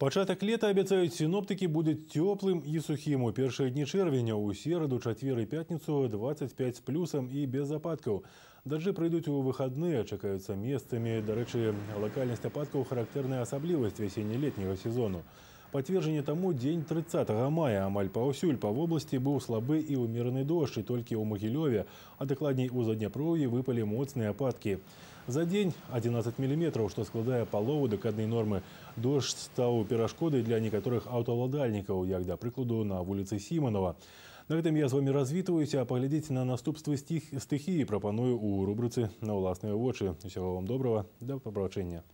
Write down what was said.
Пачатак лета абяцаюць сіноптыкі будзе цёплым і сухім. У першыя дні чэрвеня ў сераду, чацвер і пятніцу 25 з плюсам і без ападкаў. Дажджы прыйдуць у выхадныя, чакаюцца месцамі. Дарэчы, лакальнасць ападкаў характэрная асаблівасць вясенне-летняга сезону. Пацверджанне таму дзень 30 мая амаль паўсюль па вобласці быў слабы і ўмераны дождж, і толькі ў Магілёве, а дакладней у Задняпроўі выпалі моцныя ападкі. За дзень 11 мм, што складае палову дэкаднай нормы. Дождж стаў перашкодай для некаторых аўтаўладальнікаў, як да прыкладу на вуліцы Сіманова. На гэтым я з вамі развітваюся, а паглядзець на наступствы стых стыхіі прапаную ў рубрыцы на ўласныя вочы. Усяго вам добрага, да пабачэння.